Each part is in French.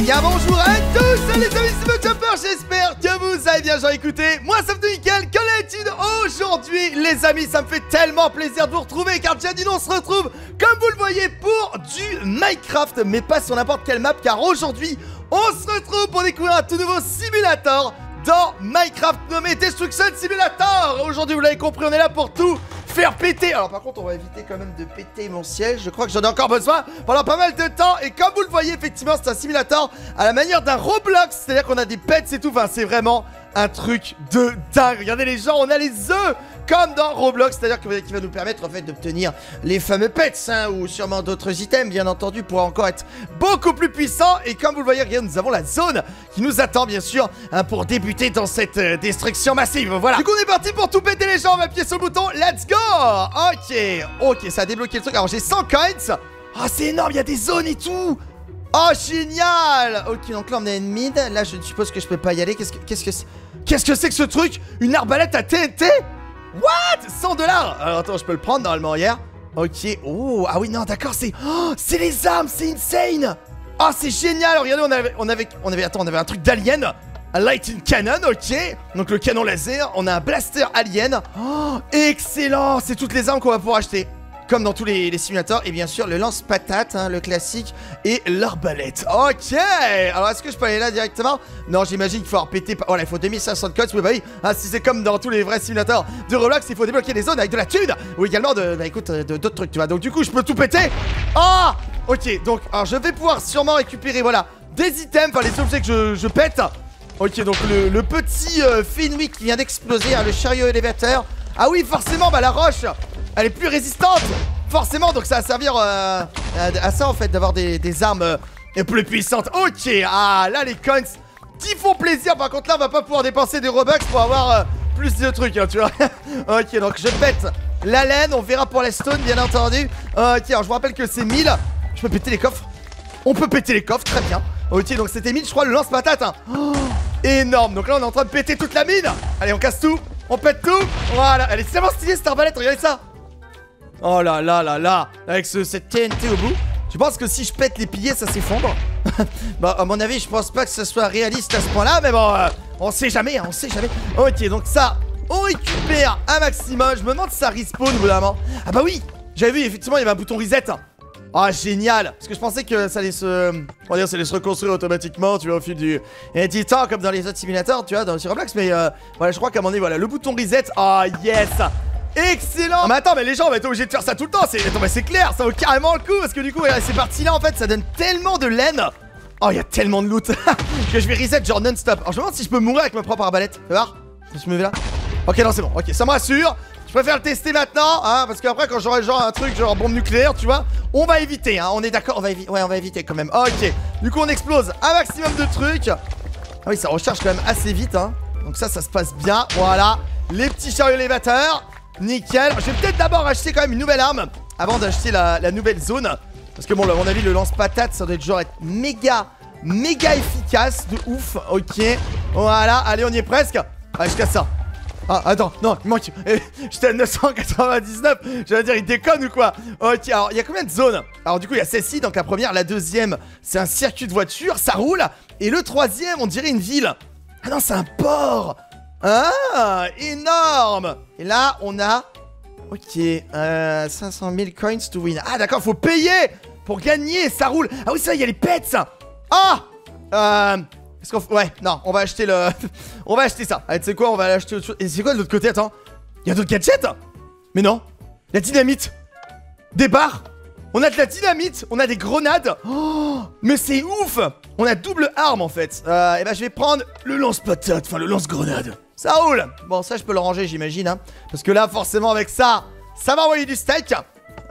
Eh bien bonjour à tous les amis, c'est j'espère que vous allez bien, genre écouté Moi ça me fait nickel, que l'habitude. Aujourd'hui les amis, ça me fait tellement plaisir de vous retrouver car Janine on se retrouve comme vous le voyez pour du Minecraft mais pas sur n'importe quelle map car aujourd'hui on se retrouve pour découvrir un tout nouveau simulator dans Minecraft nommé Destruction Simulator. Aujourd'hui vous l'avez compris, on est là pour tout faire péter. Alors par contre on va éviter quand même de péter mon siège. Je crois que j'en ai encore besoin pendant pas mal de temps. Et comme vous le voyez effectivement c'est un simulator à la manière d'un Roblox. C'est à dire qu'on a des pets et tout. Enfin c'est vraiment un truc de dingue Regardez les gens on a les œufs comme dans Roblox, c'est-à-dire qui va nous permettre en fait d'obtenir les fameux pets, hein, ou sûrement d'autres items, bien entendu, pour encore être beaucoup plus puissant. Et comme vous le voyez, regarde, nous avons la zone qui nous attend, bien sûr, hein, pour débuter dans cette euh, destruction massive. Voilà. Du coup, on est parti pour tout péter les gens. On va appuyer sur le bouton. Let's go. Ok, ok, ça a débloqué le truc. Alors, j'ai 100 coins. Ah, c'est énorme, il y a des zones et tout. Oh, génial! Ok, donc là, on est une mid. Là, je suppose que je peux pas y aller. Qu'est-ce que qu'est-ce que qu'est-ce que c'est que ce truc? Une arbalète à TNT What? 100 dollars! Alors attends, je peux le prendre normalement hier. Ok. Oh, ah oui, non, d'accord, c'est... Oh, c'est les armes, c'est insane! Oh, c'est génial! Regardez, on avait, on avait... On avait... Attends, on avait un truc d'alien. Un lightning cannon, ok. Donc le canon laser, on a un blaster alien. Oh, excellent! C'est toutes les armes qu'on va pouvoir acheter comme dans tous les, simulateurs, et bien sûr le lance-patate, hein, le classique, et l'arbalète. Ok Alors est-ce que je peux aller là directement? Non, j'imagine qu'il faut repéter... Voilà, il faut 2500 codes, oui bah oui, hein, si c'est comme dans tous les vrais simulateurs de Roblox, il faut débloquer des zones avec de la thune Ou également de... Bah écoute, d'autres trucs, tu vois. Donc du coup, je peux tout péter Ah Ok, donc, alors je vais pouvoir sûrement récupérer, voilà, des items, enfin les objets que je, pète. Ok, donc le, petit euh, qui vient d'exploser, hein, le chariot élévateur. Ah oui, forcément, bah la roche elle est plus résistante Forcément, donc ça va servir euh, à, ça en fait, d'avoir des, armes euh, plus puissantes. Ok, ah là les coins qui font plaisir. Par contre là, on va pas pouvoir dépenser des Robux pour avoir euh, plus de trucs, hein, tu vois. ok, donc je pète la laine, on verra pour les stones, bien entendu. Ok, alors je vous rappelle que c'est 1000. Je peux péter les coffres. On peut péter les coffres, très bien. Ok, donc c'était 1000, je crois, le lance-patate. Hein. Oh, énorme, donc là on est en train de péter toute la mine. Allez, on casse tout, on pète tout. Voilà, elle est tellement stylée cette arbalète, regardez ça. Oh là là là là Avec ce, cette TNT au bout Tu penses que si je pète les piliers ça s'effondre. Bah à mon avis je pense pas que ce soit réaliste à ce point là Mais bon euh, on sait jamais hein, on sait jamais. Ok donc ça on récupère un maximum. Je me demande si ça respawn au Ah bah oui J'avais vu effectivement il y avait un bouton reset. Ah génial. Parce que je pensais que ça allait se... On va dire ça allait se reconstruire automatiquement Tu vois au fil du, du temps comme dans les autres simulateurs Tu vois dans le Roblox Mais euh, voilà je crois qu'à mon avis voilà le bouton reset. Ah oh, yes Excellent Mais attends mais les gens vont être obligés de faire ça tout le temps C'est mais c'est clair ça vaut carrément le coup Parce que du coup ces parties là en fait ça donne tellement de laine Oh il y a tellement de loot Que je vais reset genre non-stop Alors je me demande si je peux mourir avec ma propre arbalète Tu voir je me mets là Ok non c'est bon ok ça me rassure je préfère le tester maintenant, hein, parce qu'après quand j'aurai genre un truc genre bombe nucléaire, tu vois, on va éviter, hein, on est d'accord, on va éviter, ouais, on va éviter quand même. Ok, du coup on explose un maximum de trucs. Ah oui, ça recharge quand même assez vite, hein. Donc ça, ça se passe bien, voilà. Les petits chariots élévateurs. Nickel. Je vais peut-être d'abord acheter quand même une nouvelle arme avant d'acheter la, nouvelle zone. Parce que bon, à mon avis, le lance-patate, ça doit être genre être méga, méga efficace. De ouf. Ok. Voilà. Allez, on y est presque. Allez, je casse ça. Ah, attends, non, il manque. Eh, j'étais à 999. J'allais dire, il déconne ou quoi? Ok, alors, il y a combien de zones? Alors, du coup, il y a celle-ci. Donc, la première, la deuxième, c'est un circuit de voiture. Ça roule. Et le troisième, on dirait une ville. Ah non, c'est un port. Ah, énorme. Et là, on a... Ok, euh, 500 000 coins to win. Ah, d'accord, faut payer pour gagner, ça roule. Ah oui, ça, il y a les pets. Ah Euh... Est-ce qu'on... Ouais, non, on va acheter le... on va acheter ça. Allez, tu sais quoi, on va l'acheter autre chose. Et c'est quoi de l'autre côté, attends? Il y a d'autres gadgets Mais non. La dynamite. Des barres. On a de la dynamite, on a des grenades. Oh, Mais c'est ouf. On a double arme en fait. Euh, Et bah je vais prendre le lance-patate, enfin le lance-grenade Ça roule Bon ça je peux le ranger j'imagine hein, Parce que là forcément avec ça, ça va envoyer du steak.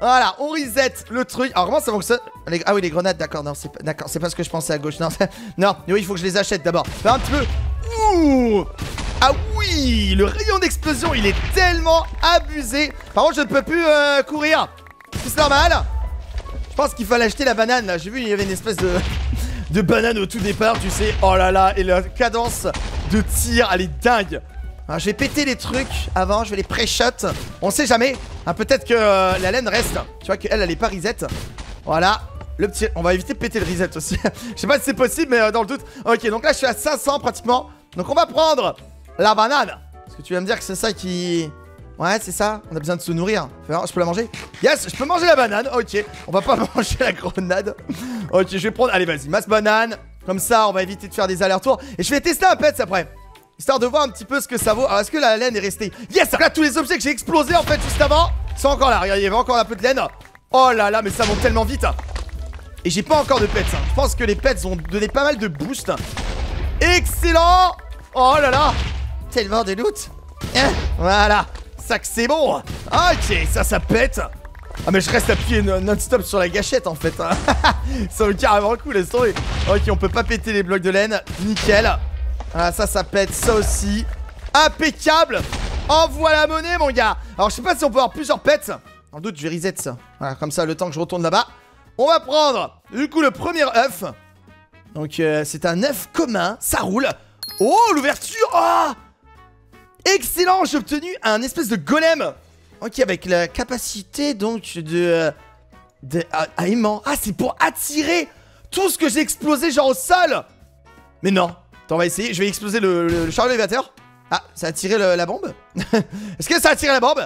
Voilà, on reset le truc. Alors comment ça fonctionne? Ah oui les grenades, d'accord, non c'est c'est pas ce que je pensais à gauche. Non, non oui il faut que je les achète d'abord. Un petit peu. Ouh! Ah oui! Le rayon d'explosion, il est tellement abusé. Par contre, je ne peux plus euh, courir. C'est normal. Je pense qu'il fallait acheter la banane là. J'ai vu, il y avait une espèce de, de banane au tout départ, tu sais. Oh là là, et la cadence de tir, elle est dingue. Alors, je vais péter les trucs avant, je vais les pré-shot. On sait jamais. Ah, Peut-être que euh, la laine reste. Tu vois qu'elle, elle est pas reset. Voilà. le petit... On va éviter de péter le reset aussi. je sais pas si c'est possible, mais euh, dans le doute. Ok, donc là, je suis à 500 pratiquement. Donc on va prendre la banane. Est-ce que tu vas me dire que c'est ça qui... Ouais, c'est ça. On a besoin de se nourrir. Je peux la manger? Yes, je peux manger la banane. Ok. On va pas manger la grenade. ok, je vais prendre... Allez, vas-y, masse banane. Comme ça, on va éviter de faire des allers-retours. Et je vais tester un pet après. Histoire de voir un petit peu ce que ça vaut. Alors, est-ce que la laine est restée? Yes Là, tous les objets que j'ai explosés en fait juste avant sont encore là. Regarde, il y avait encore un peu de laine. Oh là là, mais ça monte tellement vite. Et j'ai pas encore de pets. Hein. Je pense que les pets ont donné pas mal de boost. Excellent Oh là là Tellement de loot. Hein? Voilà. C'est bon. Ok, ça, ça pète. Ah mais je reste appuyé non-stop sur la gâchette en fait hein. Ça vaut carrément le coup, laisse tomber. Ok, on peut pas péter les blocs de laine. Nickel. Ah ça, ça pète, ça aussi. Impeccable. Envoie la monnaie mon gars. Alors je sais pas si on peut avoir plusieurs pets. En doute, je vais reset ça. Voilà, comme ça, le temps que je retourne là-bas. On va prendre, du coup, le premier œuf. Donc euh, c'est un œuf commun. Ça roule. Oh, l'ouverture. Oh Excellent, j'ai obtenu un espèce de golem Ok, avec la capacité donc de... de ah, aimant. Ah, c'est pour attirer tout ce que j'ai explosé genre au sol Mais non. Attends, on va essayer. Je vais exploser le, le, chariot élévateur. Ah, ça a tiré la bombe? Est-ce que ça a tiré la bombe?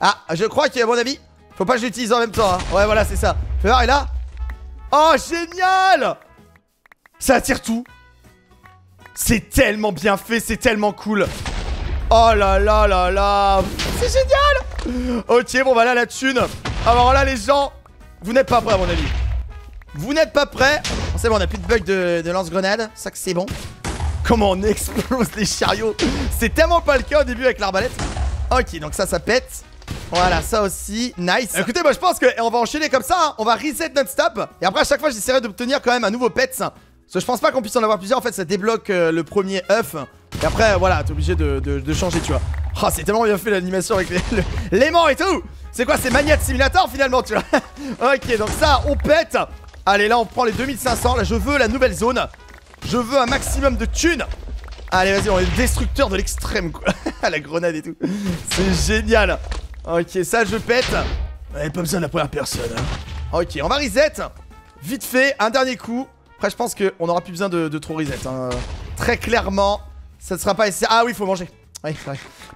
Ah, je crois qu'à mon avis, faut pas que je l'utilise en même temps. Hein. Ouais, voilà, c'est ça. Fais voir, et là Oh, génial Ça attire tout. C'est tellement bien fait, c'est tellement cool. Oh là là là là. C'est génial. Ok, bon bah là la thune. Alors là les gens, vous n'êtes pas prêts à mon avis. Vous n'êtes pas prêts. C'est bon, on a plus de bug de, lance-grenade Ça que c'est bon. Comment on explose les chariots. C'est tellement pas le cas au début avec l'arbalète. Ok, donc ça, ça pète. Voilà, ça aussi, nice. Écoutez, moi je pense qu'on va enchaîner comme ça, hein. on va reset non-stop. Et après à chaque fois j'essaierai d'obtenir quand même un nouveau pet Parce que je pense pas qu'on puisse en avoir plusieurs, en fait ça débloque euh, le premier œuf et après, voilà, t'es obligé de, changer, tu vois. Oh, c'est tellement bien fait l'animation avec l'aimant et tout C'est quoi, c'est Magnat Simulator finalement, tu vois Ok, donc ça, on pète Allez, là, on prend les 2500. Là, je veux la nouvelle zone. Je veux un maximum de thunes. Allez, vas-y, on est le destructeur de l'extrême, quoi. la grenade et tout. C'est génial. Ok, ça, je pète. Ouais, pas besoin de la première personne. Hein. Ok, on va reset. Vite fait, un dernier coup. Après, je pense qu'on aura plus besoin de, trop reset. Hein. Très clairement. Ça ne sera pas... Ah oui, faut manger. Ouais.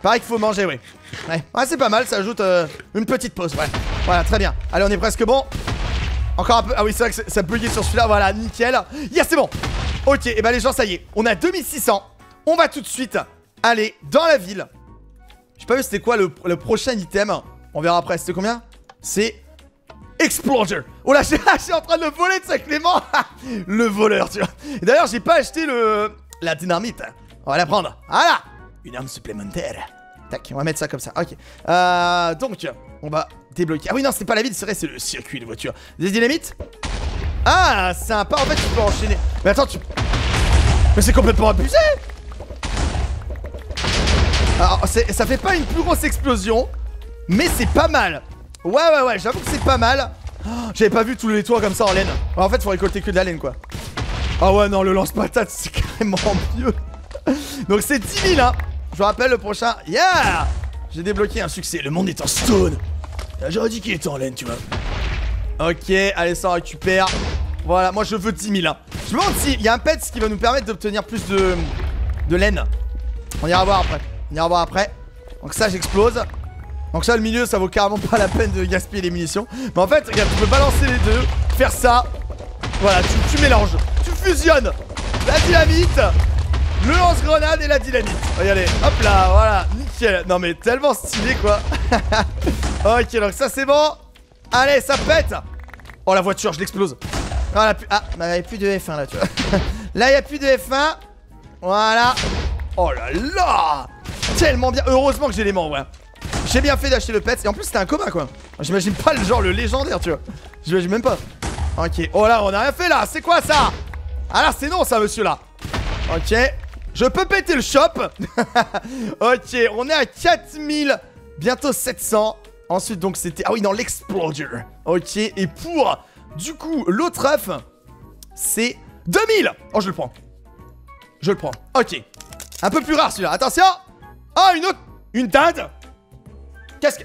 Pareil qu'il faut manger, oui. Ouais, ouais c'est pas mal, ça ajoute euh, une petite pause, ouais. Voilà, très bien. Allez, on est presque bon. Encore un peu... Ah oui, c'est vrai que ça buguait sur celui-là, voilà, nickel. Yes, c'est bon. Ok, et bah les gens, ça y est. On a 2600. On va tout de suite aller dans la ville. Je sais pas vu c'était quoi le, prochain item? On verra après. C'était combien? C'est... Explosion Oh là, je suis en train de voler de ça, Clément Le voleur, tu vois. D'ailleurs, j'ai pas acheté le... La dynamite. On va la prendre. Voilà Une arme supplémentaire. Tac, on va mettre ça comme ça. Ok. Euh, donc, on va débloquer. Ah oui, non, c'est pas la ville, c'est vrai, c'est le circuit de voiture. Des dynamites Ah, sympa. En fait, tu peux enchaîner. Mais attends, tu... Mais c'est complètement abusé Alors, ça fait pas une plus grosse explosion, mais c'est pas mal. Ouais, ouais, ouais, j'avoue que c'est pas mal. Oh, j'avais pas vu tous les toits comme ça en laine. En fait, faut récolter que de la laine, quoi. Ah ouais, non, le lance-patate, c'est carrément mieux. Donc c'est 10 000 hein Je vous rappelle le prochain Yeah J'ai débloqué un succès, le monde est en stone J'aurais dit qu'il était en laine tu vois Ok, allez ça récupère Voilà, moi je veux 10 000 hein. Je me demande s'il y a un pet qui va nous permettre d'obtenir plus de, de laine On ira voir après On ira voir après Donc ça j'explose donc ça le milieu ça vaut carrément pas la peine de gaspiller les munitions Mais en fait regarde tu peux balancer les deux Faire ça Voilà tu, mélanges Tu fusionnes La dynamite le lance-grenade et la dynamite. Regardez, hop là, voilà, nickel. Non mais tellement stylé quoi. ok, donc ça c'est bon. Allez, ça pète. Oh la voiture, je l'explose. Ah, ah bah, il n'y a plus de F1 là, tu vois. là, il n'y a plus de F1. Voilà. Oh là là Tellement bien. Heureusement que j'ai l'aimant, ouais. J'ai bien fait d'acheter le pet. Et en plus, c'était un commun, quoi. J'imagine pas le genre, le légendaire, tu vois. J'imagine même pas. Ok. Oh là, on a rien fait là. C'est quoi ça? Ah là, c'est non, ça, monsieur là. Ok. Je peux péter le shop Ok, on est à 4000 Bientôt 700 Ensuite donc c'était... Ah oui, dans l'exploder Ok, et pour... Du coup, l'autre œuf C'est 2000 Oh, je le prends Je le prends Ok Un peu plus rare celui-là Attention Oh, une autre Une dinde Qu'est-ce que...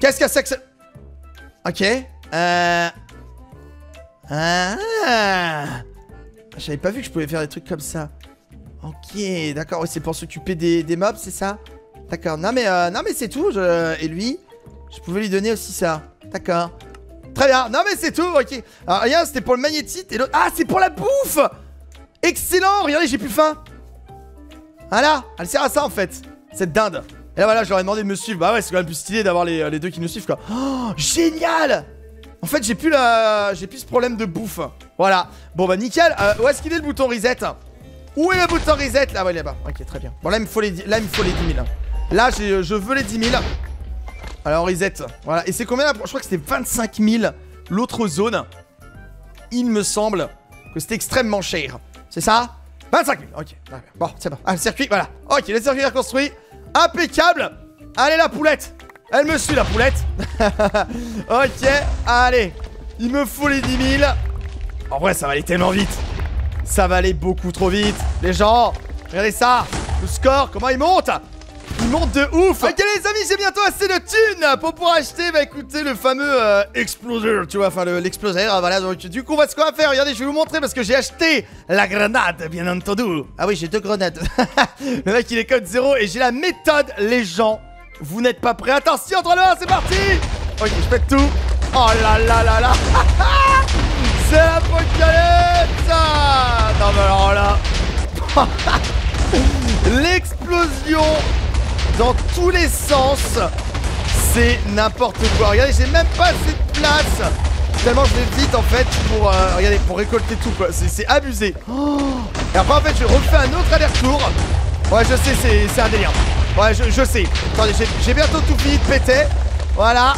Qu'est-ce que c'est que ça? Ok Euh... Ah J'avais pas vu que je pouvais faire des trucs comme ça. Ok, d'accord, c'est pour s'occuper des, des, mobs, c'est ça? D'accord, non mais, euh, mais c'est tout, et lui, je pouvais lui donner aussi ça. D'accord. Très bien, non mais c'est tout, ok. Alors rien, c'était pour le magnétite et l'autre... Ah, c'est pour la bouffe Excellent, regardez, j'ai plus faim. Voilà, elle sert à ça en fait, cette dinde. Et là voilà, je leur ai demandé de me suivre. Bah ouais, c'est quand même plus stylé d'avoir les, les, deux qui nous suivent quoi. Oh, génial En fait, j'ai plus la... J'ai plus ce problème de bouffe. Voilà. Bon bah nickel. Euh, où est-ce qu'il est le bouton reset? Où est le bouton reset? Là, ouais, là-bas. Ok, très bien. Bon, là, il me faut les, là, il me faut les 10 000. Là, je veux les 10 000. Alors, reset. Voilà. Et c'est combien Je crois que c'était 25 000 l'autre zone. Il me semble que c'était extrêmement cher. C'est ça? 25 000. Ok, bon, c'est bon. Ah, le circuit, voilà. Ok, le circuit est reconstruit. Impeccable. Allez la poulette. Elle me suit la poulette. Ok, allez. Il me faut les 10 000 En vrai ça va aller tellement vite. Ça va aller beaucoup trop vite. Les gens Regardez ça. Le score, comment il monte? Il monte de ouf Ok les amis, j'ai bientôt assez de thunes pour pouvoir acheter, bah écoutez, le fameux euh, Exploser, tu vois, enfin l'exploseur, voilà, donc du coup, on va ce qu'on va faire, regardez, je vais vous montrer parce que j'ai acheté la grenade, bien entendu. Ah oui, j'ai deux grenades. le mec, il est code 0 et j'ai la méthode, les gens. Vous n'êtes pas prêts Attention, 3, 2, 1, c'est parti Ok, je fais tout. Oh là là là là C'est l'apocalypse Non mais alors là L'explosion dans tous les sens. C'est n'importe quoi. Regardez, j'ai même pas assez de place. Tellement je vais vite en fait pour, euh, regardez, pour récolter tout quoi. C'est abusé. Et après en fait je refais un autre aller-retour. Ouais je sais, c'est un délire. Ouais je, je sais. Attendez, j'ai bientôt tout fini de péter. Voilà.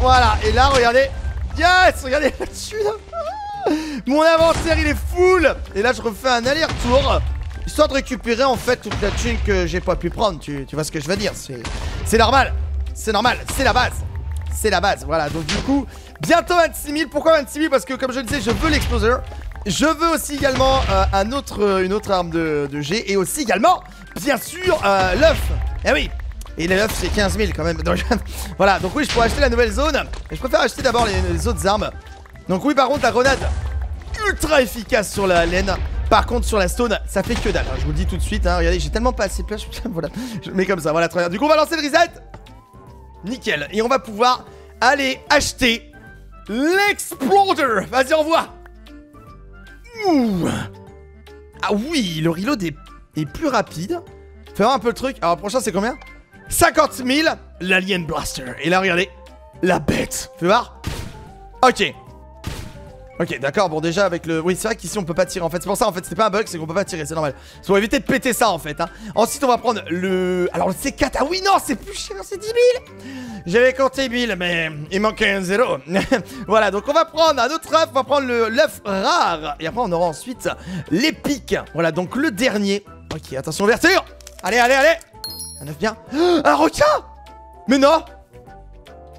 Voilà. Et là regardez. Yes Regardez là-dessus là. Mon inventaire il est full. Et là je refais un aller-retour. Histoire de récupérer en fait toute la thune que j'ai pas pu prendre, tu, vois ce que je veux dire C'est normal, c'est normal, c'est la base C'est la base, voilà, donc du coup, bientôt 26 000, pourquoi 26 000 Parce que comme je le disais, je veux l'exploser Je veux aussi également euh, un autre, une autre arme de, de G Et aussi également, bien sûr, euh, l'œuf. Eh oui et l'œuf c'est 15 000 quand même. Voilà, donc oui, je pourrais acheter la nouvelle zone Mais je préfère acheter d'abord les, les autres armes. Donc oui, par contre, la grenade Ultra efficace sur la laine par contre sur la stone ça fait que dalle. Je vous le dis tout de suite hein. Regardez j'ai tellement pas assez de place Voilà. Je mets comme ça voilà très bien. Du coup on va lancer le reset. Nickel. Et on va pouvoir aller acheter L'exploder. Vas-y envoie. Ouh. Ah oui le reload est, est plus rapide. Fais voir un peu le truc. Alors prochain c'est combien? 50 000 L'Alien Blaster. Et là regardez La bête. Fais voir. Ok Ok, d'accord, bon déjà avec le... Oui, c'est vrai qu'ici on peut pas tirer en fait. C'est pour ça en fait, c'est pas un bug, c'est qu'on peut pas tirer, c'est normal. Ça va éviter de péter ça en fait. Hein. Ensuite, on va prendre le... Alors le C4, ah oui, non, c'est plus cher, c'est 10 000 J'avais compté 1000, mais il manquait un zéro. voilà, donc on va prendre un autre œuf, on va prendre l'œuf rare. Et après, on aura ensuite l'épique. Voilà, donc le dernier. Ok, attention, ouverture Allez, allez, allez Un œuf bien. Un requin Mais non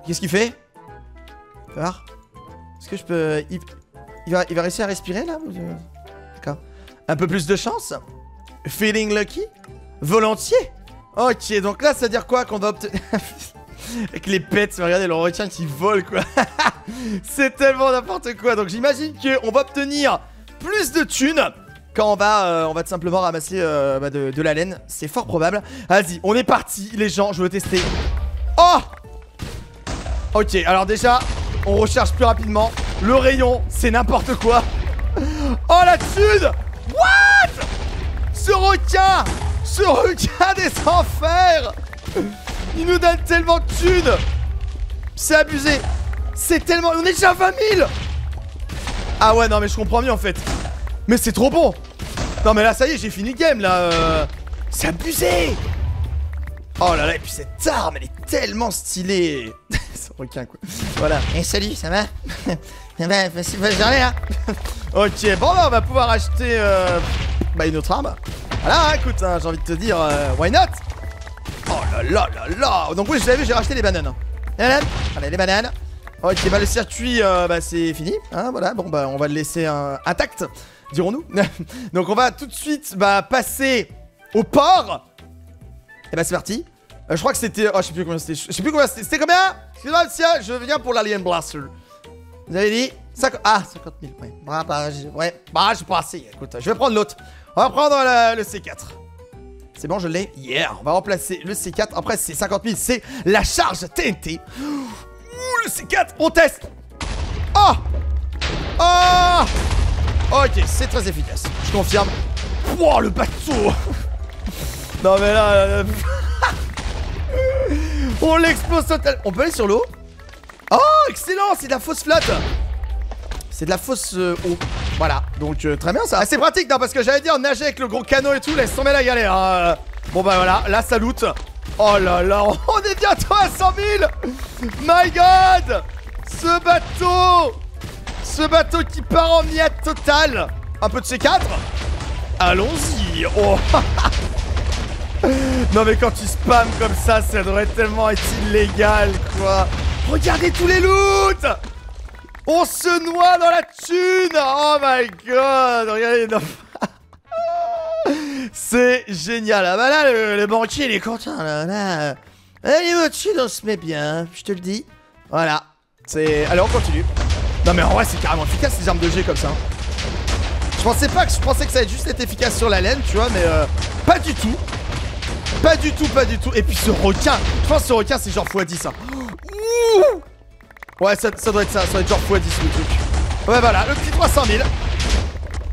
Qu'est-ce qu'il fait? Voir Est-ce que je peux... Il va, il va réussir à respirer là D'accord. Un peu plus de chance. Feeling lucky. Volontiers. Ok, donc là, ça veut dire quoi qu'on va obtenir Avec les pets, regardez le retient qui vole quoi. C'est tellement n'importe quoi. Donc j'imagine qu'on va obtenir plus de thunes quand on va, euh, on va tout simplement ramasser euh, bah, de, de, la laine. C'est fort probable. Vas-y, on est parti les gens, je veux tester. Oh! Ok, alors déjà, on recharge plus rapidement le rayon, c'est n'importe quoi. Oh la thune What Ce requin Ce requin des enfers Il nous donne tellement de thunes C'est abusé C'est tellement... On est déjà à 20 000 Ah ouais, non mais je comprends mieux en fait. Mais c'est trop bon Non mais là, ça y est, j'ai fini le game là. Euh. C'est abusé Oh là là, et puis cette arme, elle est tellement stylée C'est requin quoi. Voilà. Et salut, ça va? Eh ben, bonne journée, hein Ok, bon, bah, on va pouvoir acheter euh, bah, une autre arme. Voilà, écoute, hein, j'ai envie de te dire, euh, why not? Oh là là là là Donc oui, je l'avais vu, j'ai racheté les bananes. Les bananes Allez, les bananes. Ok, bah le circuit, euh, bah c'est fini. Hein, voilà, bon, bah on va le laisser intact, dirons-nous. Donc on va tout de suite bah, passer au port. Et bah c'est parti. je crois que c'était... Oh, je sais plus combien c'était. Je sais plus combien c'était. C'était combien? Excuse-moi, je viens pour l'Alien Blaster. Vous avez dit 50... Ah, 50 000, ouais. Bah, bah, j'ai- ouais. Bah. Écoute, je vais prendre l'autre. On va prendre le, le C4. C'est bon, je l'ai. Yeah, on va remplacer le C4. Après, c'est 50 000, c'est la charge TNT. Ouh, le C4, on teste. Oh Oh Ok, c'est très efficace. Je confirme. Wow, le bateau Non, mais là... euh, on l'explose total. On peut aller sur l'eau? Oh, excellent, c'est de la fausse flotte. C'est de la fausse euh, eau. Voilà, donc euh, très bien ça. Ah, c'est pratique, non, parce que j'allais dire nager avec le gros canot et tout, laisse tomber la galère. hein. Bon bah voilà, là ça loot. Oh là là, on est bientôt à 100 000 My God Ce bateau Ce bateau qui part en miettes totale Un peu de C4 Allons-y Oh Non mais quand tu spams comme ça, ça devrait tellement être illégal quoi Regardez tous les loots On se noie dans la thune. Oh my god. Regardez. C'est génial. Ah bah là, le, banquier il est content là, là. Niveau thune, on se met bien, je te le dis. Voilà. C'est... Allez on continue. Non mais en vrai c'est carrément efficace ces armes de G comme ça Je pensais pas que je pensais que ça allait juste être efficace sur la laine tu vois mais euh, pas du tout. Pas du tout, pas du tout. Et puis ce requin, je pense que ce requin c'est genre x10 hein. Ouais, ça, doit être ça, ça doit être genre x10 le truc. Ouais, voilà, le petit 300 000.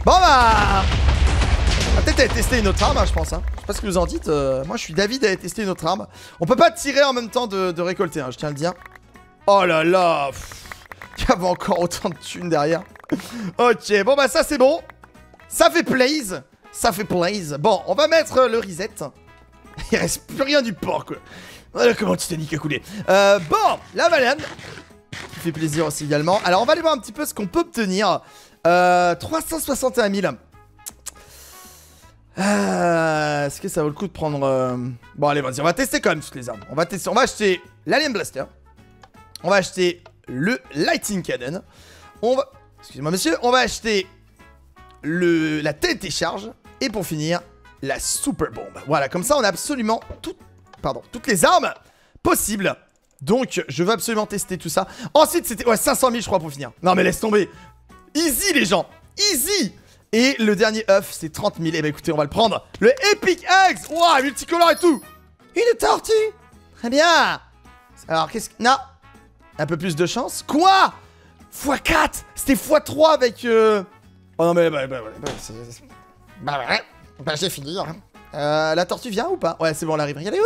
Bon bah. Va peut-être tester une autre arme, hein, je pense. Hein. Je sais pas ce que vous en dites. euh, moi, je suis David à tester une autre arme. On peut pas tirer en même temps de, récolter, hein, je tiens à le dire. Oh là là. Il y avait encore autant de thunes derrière. ok, bon bah ça c'est bon. Ça fait plaise. Ça fait plaise. Bon, on va mettre euh, le reset. Il reste plus rien du porc, quoi. Voilà comment Titanic a coulé. Euh, bon, la baleine. Qui fait plaisir aussi également. Alors, on va aller voir un petit peu ce qu'on peut obtenir. Euh, 361 000. Euh, Est-ce que ça vaut le coup de prendre... euh, Bon, allez, vas-y, on va tester quand même toutes les armes. On va tester, on va acheter l'Alien Blaster. On va acheter le Lighting Cannon. On va... Excusez-moi, monsieur. On va acheter le... la TNT Charge. Et pour finir, la Super Bombe. Voilà, comme ça, on a absolument tout... Pardon, toutes les armes possibles. Donc, je veux absolument tester tout ça. Ensuite, c'était... Ouais, 500 000, je crois, pour finir. Non, mais laisse tomber. Easy, les gens. Easy. Et le dernier œuf, c'est 30 000. Eh ben, écoutez, on va le prendre. Le Epic Eggs. Waouh, multicolore et tout. Une tortue. Très bien. Alors, qu'est-ce que... Non. Un peu plus de chance. Quoi? X4 C'était x3 avec... Euh... Oh non, mais... Bah, bah, bah, bah, bah. Bah, j'ai fini. hein. Euh, la tortue vient ou pas? Ouais, c'est bon, elle arrive. Regardez.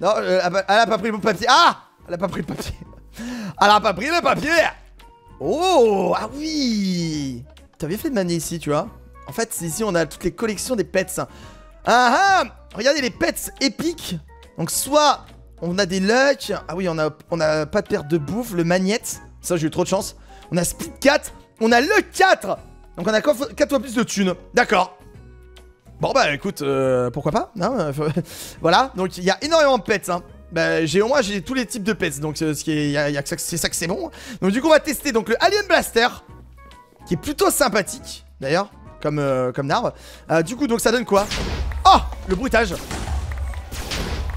Non, elle, a pas, pris mon papier. Ah Elle a pas pris le papier. Elle a pas pris le papier. Oh Ah oui T'as bien fait de m'amener ici, tu vois. En fait, ici on a toutes les collections des pets. Ah ah Regardez les pets épiques. Donc soit on a des luck. Ah oui, on a, on a pas de perte de bouffe. Le magnette. Ça, j'ai eu trop de chance. On a Speed 4. On a le 4. Donc on a 4 fois plus de thunes. D'accord. Bon bah écoute, euh, pourquoi pas hein, Voilà, donc il y a énormément de pets. Hein. Bah, j'ai au moins j'ai tous les types de pets, donc euh, c'est ça que c'est bon. Donc du coup on va tester donc le Alien Blaster, qui est plutôt sympathique d'ailleurs, comme euh, comme arme. Euh, du coup donc ça donne quoi? Oh, le bruitage.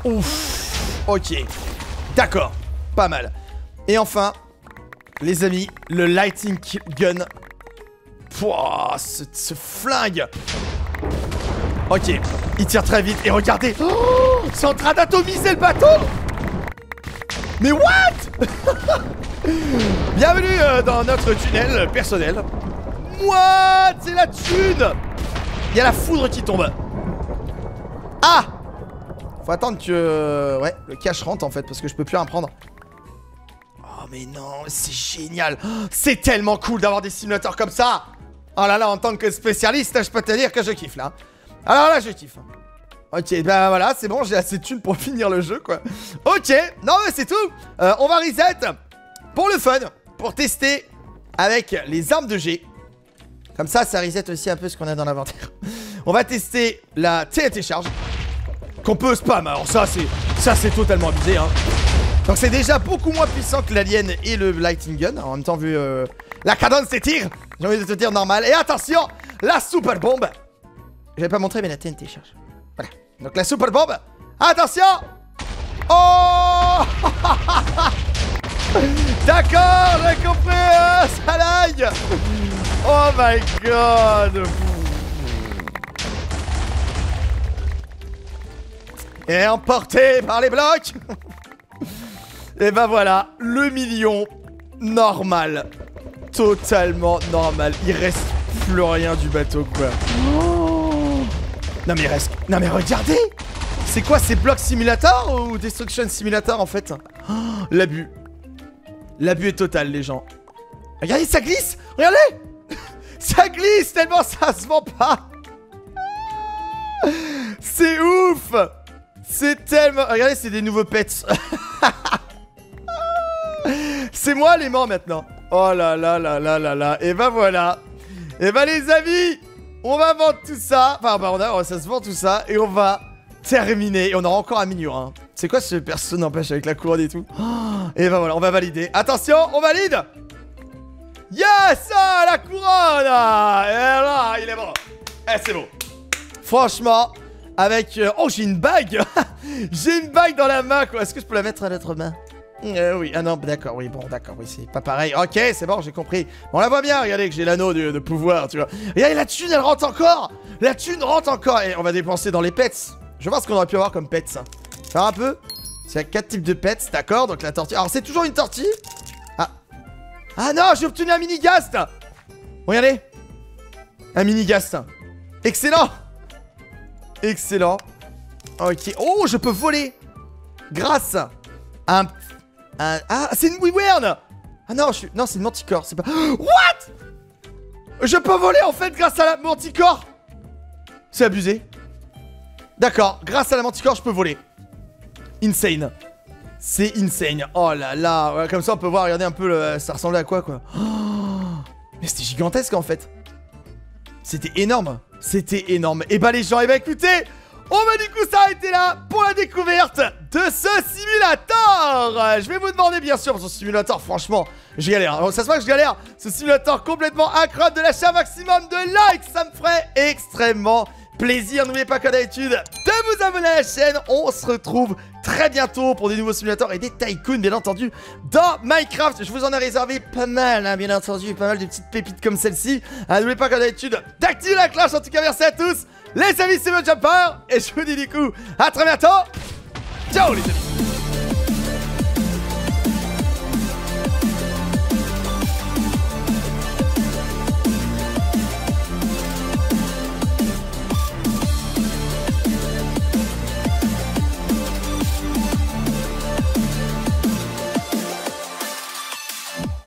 Ouf. Ok, d'accord, pas mal. Et enfin, les amis, le Lighting Gun. Pouah, ce flingue Ok, il tire très vite et regardez oh, C'est en train d'atomiser le bateau Mais what? Bienvenue euh, dans notre tunnel personnel. What? C'est la thune Il y a la foudre qui tombe. Ah Faut attendre que... Ouais, le cash rentre en fait, parce que je peux plus rien prendre. Oh mais non, c'est génial Oh, C'est tellement cool d'avoir des simulateurs comme ça Oh là là, en tant que spécialiste, je peux te dire que je kiffe là. Alors là, je kiffe. Ok, ben voilà, c'est bon, j'ai assez de thunes pour finir le jeu, quoi. Ok, non mais c'est tout. Euh, on va reset pour le fun, pour tester avec les armes de G. Comme ça, ça reset aussi un peu ce qu'on a dans l'inventaire. On va tester la TNT charge. Qu'on peut spam, alors ça c'est ça c'est totalement abusé hein. Donc c'est déjà beaucoup moins puissant que l'alien et le lighting gun. En même temps vu euh, la cadence des tirs, j'ai envie de te dire normal. Et attention, la super bombe. J'avais pas montré mais la TNT charge. Voilà. Donc la super bombe. Attention Oh D'accord, j'ai compris, euh, ça lag Oh my god Et emporté par les blocs Et ben voilà, le million normal. Totalement normal. Il reste plus rien du bateau, quoi. Non mais reste... Non mais regardez C'est quoi, c'est Block Simulator ou Destruction Simulator, en fait oh, L'abus. L'abus est total, les gens. Regardez, ça glisse Regardez Ça glisse tellement ça se vend pas C'est ouf C'est tellement... Regardez, c'est des nouveaux pets. c'est moi l'aimant maintenant. Oh là là là là là là. Et ben voilà. Et ben les amis, on va vendre tout ça. Enfin, bah, on a, ça se vend tout ça. Et on va terminer. Et on aura encore un minion. Hein. C'est quoi ce perso n'empêche avec la couronne et tout? Et ben voilà, on va valider. Attention, on valide Yes ah, La couronne Et là, il est bon. Eh, c'est bon. Franchement, avec... Euh, oh, j'ai une bague J'ai une bague dans la main, quoi. Est-ce que je peux la mettre à l'autre main euh, oui, ah non, d'accord, oui, bon, d'accord, oui, c'est pas pareil. Ok, c'est bon, j'ai compris. on la voit bien, regardez que j'ai l'anneau de, pouvoir, tu vois. Regardez, la thune, elle rentre encore La thune rentre encore Et on va dépenser dans les pets. Je vais voir ce qu'on aurait pu avoir comme pets. Faire un peu? C'est 4 types de pets, d'accord, donc la tortue... Alors, c'est toujours une tortue? Ah. Ah non, j'ai obtenu un mini-gast Regardez Un mini-gast. Excellent Excellent. Ok. Oh, je peux voler Grâce à un ah, c'est une wyvern Ah non, je suis... Non, c'est une manticore, c'est pas... What? Je peux voler, en fait, grâce à la manticore C'est abusé. D'accord, grâce à la manticore, je peux voler. Insane. C'est insane. Oh là là. comme ça, on peut voir, regardez un peu, le... ça ressemblait à quoi, quoi. mais c'était gigantesque, en fait. C'était énorme. C'était énorme. Et bah, les gens, et bah, écoutez... On va du coup s'arrêter là pour la découverte de ce simulateur Je vais vous demander bien sûr, ce simulateur, franchement, je galère. Alors, ça se voit que je galère. Ce simulateur complètement incroyable de l'achat maximum de likes, ça me ferait extrêmement plaisir. N'oubliez pas comme d'habitude de vous abonner à la chaîne. On se retrouve très bientôt pour des nouveaux simulateurs et des tycoons, bien entendu, dans Minecraft. Je vous en ai réservé pas mal, hein, bien entendu, pas mal de petites pépites comme celle-ci. Ah, n'oubliez pas comme d'habitude d'activer la cloche. En tout cas, merci à tous. Les amis, c'est Jumper. Et je vous dis du coup, à très bientôt. Ciao les amis